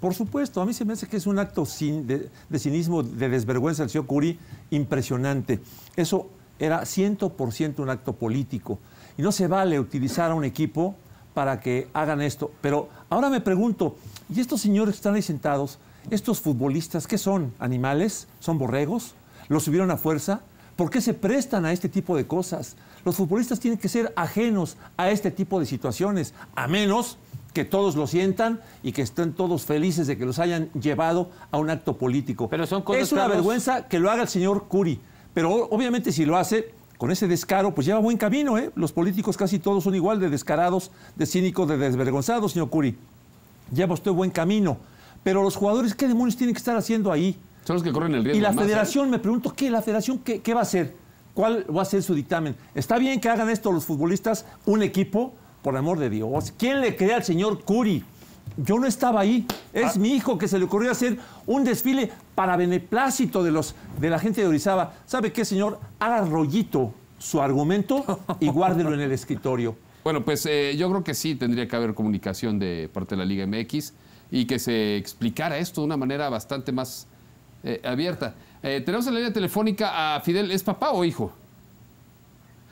Por supuesto, a mí se me hace que es un acto de, cinismo, de desvergüenza del señor Curi impresionante. Eso era 100% un acto político. Y no se vale utilizar a un equipo para que hagan esto. Pero ahora me pregunto, ¿y estos señores que están ahí sentados, estos futbolistas, qué son? ¿Animales? ¿Son borregos? ¿Los subieron a fuerza? ¿Por qué se prestan a este tipo de cosas? Los futbolistas tienen que ser ajenos a este tipo de situaciones, a menos que todos lo sientan y que estén todos felices de que los hayan llevado a un acto político. Pero son es una vergüenza que lo haga el señor Curi, pero obviamente si lo hace con ese descaro, pues lleva buen camino. ¿eh? Los políticos casi todos son igual de descarados, de cínicos, de desvergonzados, señor Curi. Lleva usted buen camino. Pero los jugadores, ¿qué demonios tienen que estar haciendo ahí? Son los que corren el riesgo. Y la federación, me pregunto, ¿qué? ¿La federación qué, qué va a hacer? ¿Cuál va a ser su dictamen? ¿Está bien que hagan esto los futbolistas, un equipo? Por amor de Dios. ¿Quién le crea al señor Curi? Yo no estaba ahí. Es ah. mi hijo que se le ocurrió hacer un desfile para beneplácito de, los, de la gente de Orizaba. ¿Sabe qué, señor? Haga rollito su argumento y guárdelo en el escritorio. Bueno, pues eh, yo creo que sí tendría que haber comunicación de parte de la Liga MX y que se explicara esto de una manera bastante más eh, abierta. Eh, tenemos en la línea telefónica a Fidel. ¿Es papá o hijo?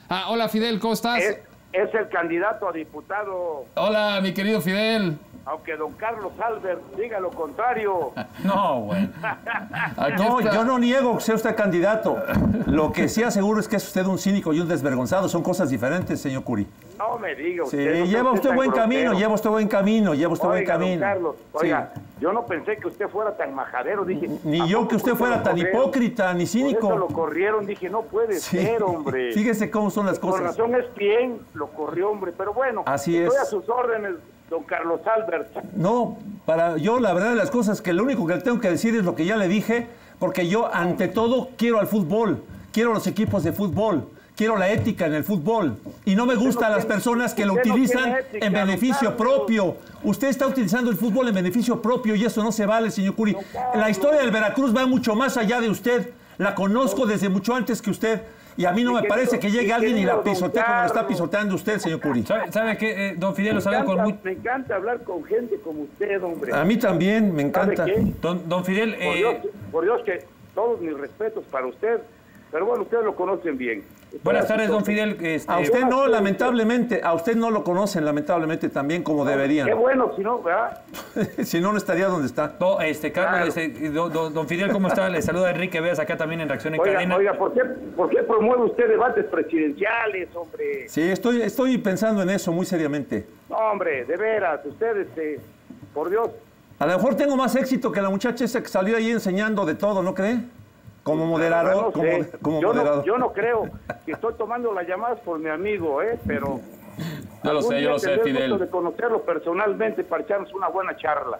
Ah, hola Fidel, ¿cómo estás? es el candidato a diputado. Hola, mi querido Fidel aunque don Carlos Albert diga lo contrario. No, güey. no, yo no niego que sea usted candidato. Lo que sí aseguro es que es usted un cínico y un desvergonzado. Son cosas diferentes, señor Curi. No me diga usted. Sí, lleva usted buen camino, lleva usted buen camino, lleva usted buen camino. Carlos, oiga, yo no pensé que usted fuera tan majadero, dije. Ni yo que usted fuera tan hipócrita, ni cínico. Por lo corrieron, dije, no puede ser, hombre. Fíjese cómo son las cosas. Por razón es bien, lo corrió, hombre, pero bueno. Así estoy a sus órdenes, don Carlos Albert. No, para yo la verdad de las cosas que lo único que tengo que decir es lo que ya le dije, porque yo ante todo quiero al fútbol, quiero los equipos de fútbol, quiero la ética en el fútbol y no me gustan las personas que lo utilizan en beneficio propio. Usted está utilizando el fútbol en beneficio propio y eso no se vale, señor Curi. La historia del Veracruz va mucho más allá de usted. La conozco desde mucho antes que usted. Y a mí no me parece que llegue alguien y la pisotee como lo está pisoteando usted, señor Curi. ¿Sabe, qué, eh, don Fidel? Lo sabe con muy... Me encanta hablar con gente como usted, hombre. A mí también, me encanta. Don, don Fidel... Por, eh, Dios, por Dios que todos mis respetos para usted, pero bueno, ustedes lo conocen bien. Buenas tardes, don Fidel. Este, a usted no, lamentablemente, a usted no lo conocen, lamentablemente, también como deberían. Qué bueno, si no, ¿verdad? si no, no estaría donde está. este, Carlos, este, don, Fidel, ¿cómo está? Le saluda Enrique Veas acá también en Reacción en oiga, Cadena. Oiga, ¿por qué, ¿por qué promueve usted debates presidenciales, hombre? Sí, estoy, estoy pensando en eso muy seriamente. No, hombre, de veras, usted, este, por Dios. A lo mejor tengo más éxito que la muchacha esa que salió ahí enseñando de todo, ¿no cree? Como moderador, como, yo moderador. No, yo no creo que estoy tomando las llamadas por mi amigo, ¿eh? Pero... Yo lo sé, yo lo sé, Fidel. de conocerlo personalmente para echarnos una buena charla.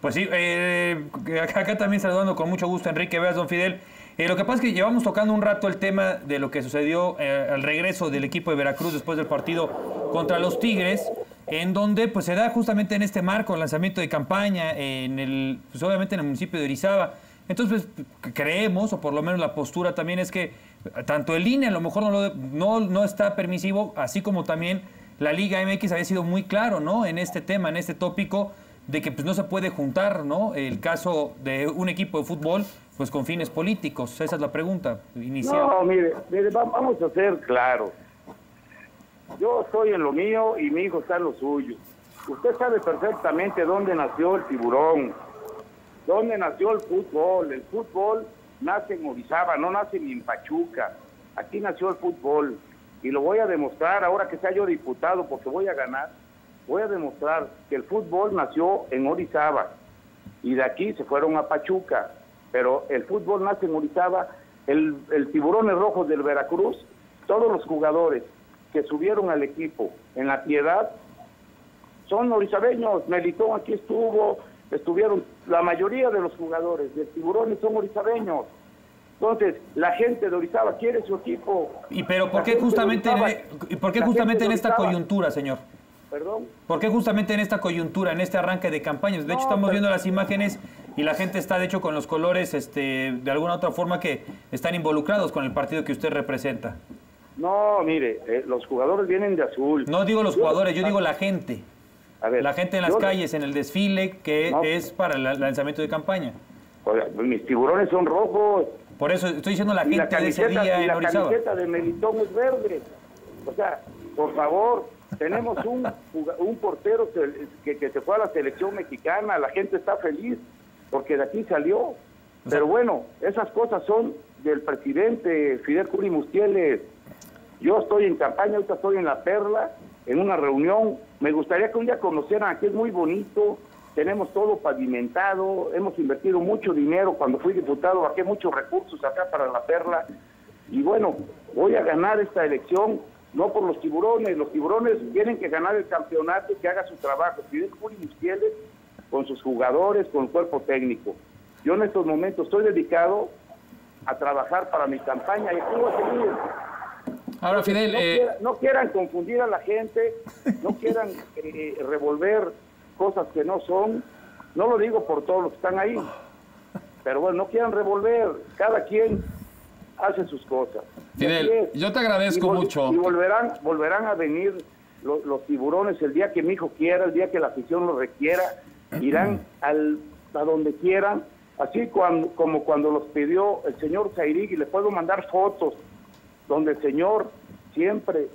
Pues sí, eh, acá, también saludando con mucho gusto Enrique Veas, don Fidel. Eh, lo que pasa es que llevamos tocando un rato el tema de lo que sucedió eh, al regreso del equipo de Veracruz después del partido contra los Tigres, en donde pues se da justamente en este marco el lanzamiento de campaña, en el, pues obviamente en el municipio de Orizaba. Entonces, pues, creemos, o por lo menos la postura también es que tanto el INE a lo mejor no, no, no, está permisivo, así como también la Liga MX había sido muy claro ¿no? en este tema, en este tópico, de que pues, no se puede juntar ¿no? el caso de un equipo de fútbol pues con fines políticos. Esa es la pregunta inicial. No, mire, mire vamos a ser claros. Yo estoy en lo mío y mi hijo está en lo suyo. Usted sabe perfectamente dónde nació el tiburón ¿Dónde nació el fútbol? El fútbol nace en Orizaba, no nace ni en Pachuca. Aquí nació el fútbol. Y lo voy a demostrar ahora que sea yo diputado, porque voy a ganar. Voy a demostrar que el fútbol nació en Orizaba. Y de aquí se fueron a Pachuca. Pero el fútbol nace en Orizaba. El, el Tiburones Rojos del Veracruz, todos los jugadores que subieron al equipo en la piedad son orizabeños. Melitón aquí estuvo, estuvieron la mayoría de los jugadores de Tiburones son orizabeños. Entonces, la gente de Orizaba quiere su equipo. ¿Y pero por qué justamente, en, ¿por qué justamente en esta coyuntura, señor? ¿Perdón? ¿Por qué justamente en esta coyuntura, en este arranque de campañas? De hecho, estamos viendo las imágenes y la gente está, de hecho, con los colores este, de alguna otra forma que están involucrados con el partido que usted representa. No, mire, eh, los jugadores vienen de azul. No digo los jugadores, yo digo la gente. La gente en las calles, en el desfile, que es para el lanzamiento de campaña. mis tiburones son rojos. Por eso estoy diciendo la gente la de ese día y la camiseta de Melitón es verde. O sea, por favor, tenemos un, un portero que, que, se fue a la selección mexicana, la gente está feliz porque de aquí salió. Pero bueno, esas cosas son del presidente Fidel Curi Mustieles. Yo estoy en campaña, ahorita estoy en La Perla, en una reunión. Me gustaría que un día conocieran, aquí es muy bonito, tenemos todo pavimentado, hemos invertido mucho dinero. Cuando fui diputado bajé muchos recursos acá para La Perla. Y bueno, voy a ganar esta elección, no por los tiburones, los tiburones tienen que ganar el campeonato y que haga su trabajo. Fidel Curi Mustieles con sus jugadores, con el cuerpo técnico. Yo en estos momentos estoy dedicado a trabajar para mi campaña y aquí voy a seguir. Ahora, Fidel... No, eh, no, quieran confundir a la gente, no quieran eh, revolver cosas que no son. No lo digo por todos los que están ahí, pero bueno, no quieran revolver. Cada quien hace sus cosas. Fidel, yo te agradezco mucho. Y volverán, volverán a venir los, los, tiburones el día que mi hijo quiera, el día que la afición lo requiera. Irán al, a donde quieran Así como cuando los pidió el señor y le puedo mandar fotos donde el señor siempre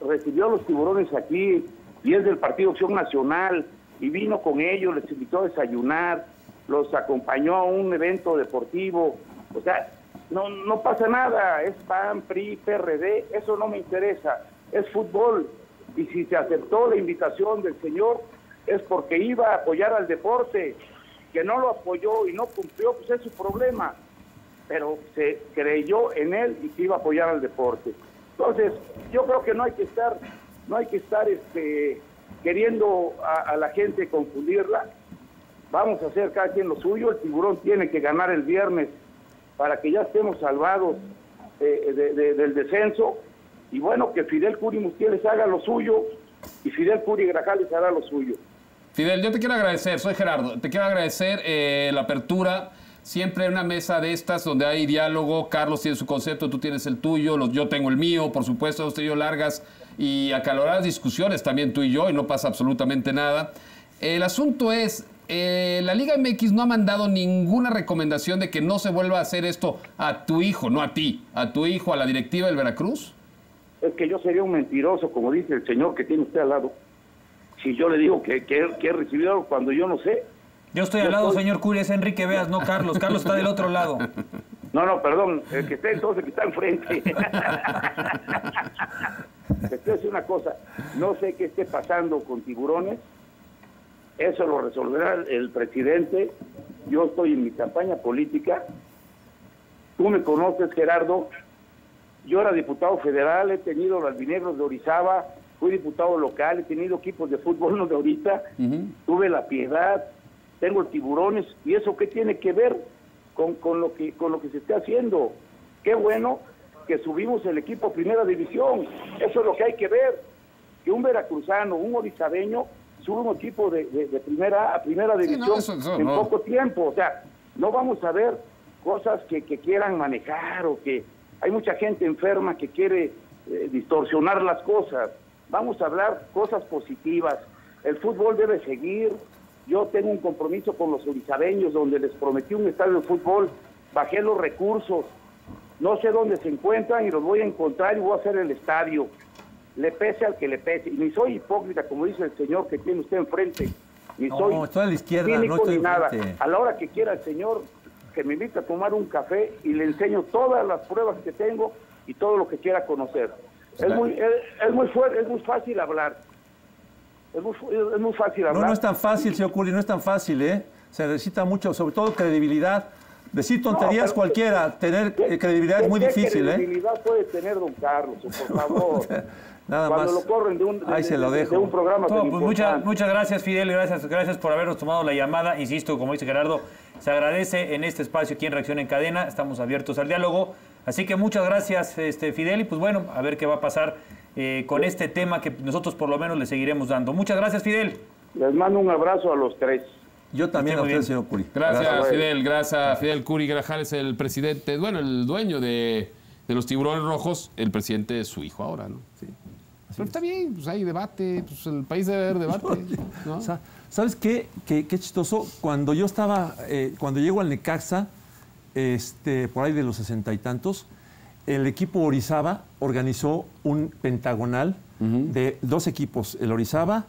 recibió a los tiburones aquí y es del Partido Acción Nacional y vino con ellos, les invitó a desayunar, los acompañó a un evento deportivo. O sea, no, no pasa nada, es PAN, PRI, PRD, eso no me interesa, es fútbol. Y si se aceptó la invitación del señor es porque iba a apoyar al deporte que no lo apoyó y no cumplió, pues es su problema. Pero se creyó en él y que iba a apoyar al deporte. Entonces, yo creo que no hay que estar, no hay que estar este, queriendo a, la gente confundirla. Vamos a hacer cada quien lo suyo. El tiburón tiene que ganar el viernes para que ya estemos salvados eh, del descenso. Y bueno, que Fidel Curi Mustieles haga lo suyo y Fidel Curi Grajales hará lo suyo. Fidel, yo te quiero agradecer, soy Gerardo, te quiero agradecer eh, la apertura. Siempre en una mesa de estas donde hay diálogo, Carlos tiene su concepto, tú tienes el tuyo, yo tengo el mío, por supuesto, hemos tenido largas y acaloradas discusiones también tú y yo y no pasa absolutamente nada. El asunto es, eh, la Liga MX no ha mandado ninguna recomendación de que no se vuelva a hacer esto a tu hijo, no a ti, a tu hijo, a la directiva del Veracruz. Es que yo sería un mentiroso, como dice el señor que tiene usted al lado si yo le digo que, que, he recibido cuando yo no sé. Yo estoy al lado, señor Curi, es Enrique Veas, no Carlos. Carlos está del otro lado. No, no, perdón, el que está entonces, que está enfrente. Esto es una cosa, no sé qué esté pasando con tiburones, eso lo resolverá el presidente. Yo estoy en mi campaña política. Tú me conoces, Gerardo. Yo era diputado federal, he tenido los albinegros de Orizaba, fui diputado local, he tenido equipos de fútbol no de ahorita, tuve la piedad, tengo tiburones, y eso qué tiene que ver con, con, lo que con lo que se está haciendo. Qué bueno que subimos el equipo a primera división, eso es lo que hay que ver, que un veracruzano, un orizabeño, sube un equipo de, primera a primera división en poco tiempo, o sea, no vamos a ver cosas que, que quieran manejar o que hay mucha gente enferma que quiere eh, distorsionar las cosas vamos a hablar cosas positivas. El fútbol debe seguir. Yo tengo un compromiso con los orizabeños donde les prometí un estadio de fútbol, bajé los recursos, no sé dónde se encuentran y los voy a encontrar y voy a hacer el estadio. Le pese al que le pese. Y ni soy hipócrita, como dice el señor que tiene usted enfrente. Ni soy no, estoy a la izquierda, no estoy ni nada. A la hora que quiera el señor, que me invite a tomar un café y le enseño todas las pruebas que tengo y todo lo que quiera conocer. Es muy, es, muy fuerte, es muy fácil hablar. Es muy, es muy fácil hablar. No, no es tan fácil, señor Curi, no es tan fácil, ¿eh? Se necesita mucho, sobre todo credibilidad. Decir tonterías cualquiera, tener credibilidad es muy difícil, ¿eh? credibilidad puede tener don Carlos, por favor? Nada Cuando más. lo corren de un, Ahí se lo dejo. De un programa pues muchas, muchas gracias, Fidel, gracias, gracias por habernos tomado la llamada. Insisto, como dice Gerardo, se agradece en este espacio quien reacciona en cadena. Estamos abiertos al diálogo. Así que muchas gracias, este, Fidel, y pues bueno, a ver qué va a pasar eh, con este tema que nosotros por lo menos le seguiremos dando. Muchas gracias, Fidel. Les mando un abrazo a los tres. Yo también a usted, señor Curi. Gracias, Fidel. Gracias, Fidel Curi Grajales, el presidente, bueno, el dueño de, de, los tiburones rojos, el presidente de su hijo ahora, ¿no? Sí. Pero está bien, pues hay debate, pues el país debe haber debate. ¿no? O sea, ¿Sabes qué? Qué, qué chistoso. Cuando yo estaba, eh, cuando llego al Necaxa, este, por ahí de los sesenta y tantos, el equipo Orizaba organizó un pentagonal de dos equipos, el Orizaba,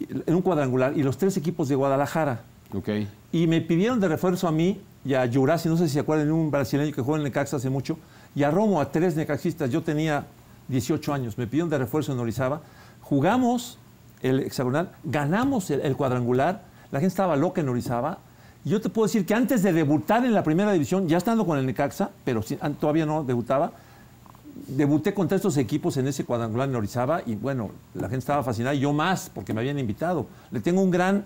en un cuadrangular, y los tres equipos de Guadalajara. Ok. Y me pidieron de refuerzo a mí y a Yurasi, no sé si se acuerdan, un brasileño que jugó en Necaxa hace mucho, y a Romo, a tres necaxistas. Yo tenía 18 años, me pidieron de refuerzo en Orizaba. Jugamos el hexagonal, ganamos el, el cuadrangular, la gente estaba loca en Orizaba. Yo te puedo decir que antes de debutar en la primera división, ya estando con el Necaxa, pero todavía no debutaba, debuté contra estos equipos en ese cuadrangular en Orizaba y bueno, la gente estaba fascinada y yo más porque me habían invitado. Le tengo un gran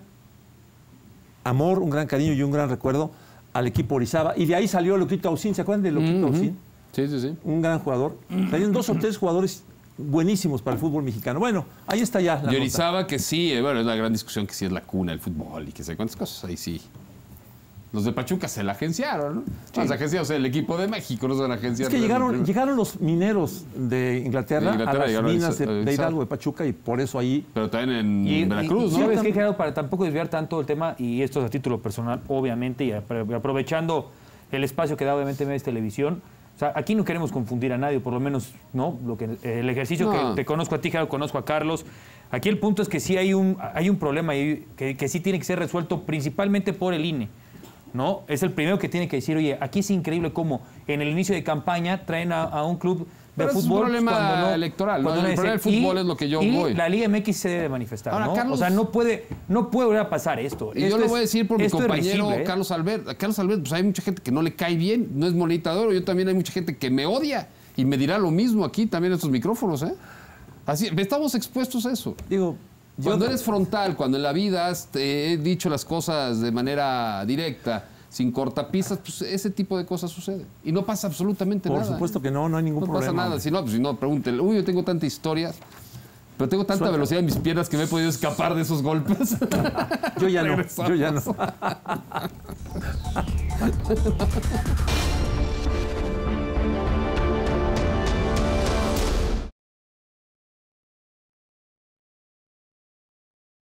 amor, un gran cariño y un gran recuerdo al equipo Orizaba. Y de ahí salió Loquito Ausín, ¿se acuerdan de Loquito Ausín? Sí, sí, sí. Un gran jugador. Salieron dos o tres jugadores buenísimos para el fútbol mexicano. Bueno, ahí está ya la Y nota. Orizaba que sí, eh, bueno, es la gran discusión que sí es la cuna del fútbol y que sé cuántas cosas, ahí sí. Los de Pachuca se la agenciaron, ¿no? Las agencias, o sea, el equipo de México no se van a agenciar. Es que llegaron, llegaron los mineros de Inglaterra, De Inglaterra a las a minas de, Hidalgo de Pachuca y por eso ahí Pero también en Y, Veracruz, y- y ¿no? ¿Sabes qué, Gerardo? Para tampoco desviar tanto el tema, y esto es a título personal, obviamente, y apro- aprovechando el espacio que da obviamente Medios Televisión, o sea, aquí no queremos confundir a nadie, por lo menos, ¿no? Lo que, el ejercicio No. que te conozco a ti, Gerardo, conozco a Carlos. Aquí el punto es que sí hay un, hay un problema que, que sí tiene que ser resuelto principalmente por el INE. ¿No? Es el primero que tiene que decir, oye, aquí es increíble cómo en el inicio de campaña traen a, a un club de Pero es un fútbol. problema cuando electoral, ¿no? cuando El nadie problema del fútbol y- es lo que yo y voy. La Liga MX se debe manifestar, Ahora, ¿no? Carlos- o sea, no puede, no puede volver a pasar esto. Y yo lo es- voy a decir por mi compañero risible, ¿eh? Carlos Albert. A Carlos Albert, pues hay mucha gente que no le cae bien, no es oro. Yo también hay mucha gente que me odia y me dirá lo mismo aquí también en estos micrófonos, ¿eh? Así, estamos expuestos a eso. digo, Cuando eres frontal, cuando en la vida has- te he dicho las cosas de manera directa, sin cortapisas, pues ese tipo de cosas sucede. Y no pasa absolutamente por nada. ¿eh? supuesto que no, no hay ningún No problema. pasa nada. Si no, pues si no, pregúntele. Uy, yo tengo tanta historia, pero tengo tanta velocidad en mis piernas que me he podido escapar de esos golpes. Yo ya no, yo ya no.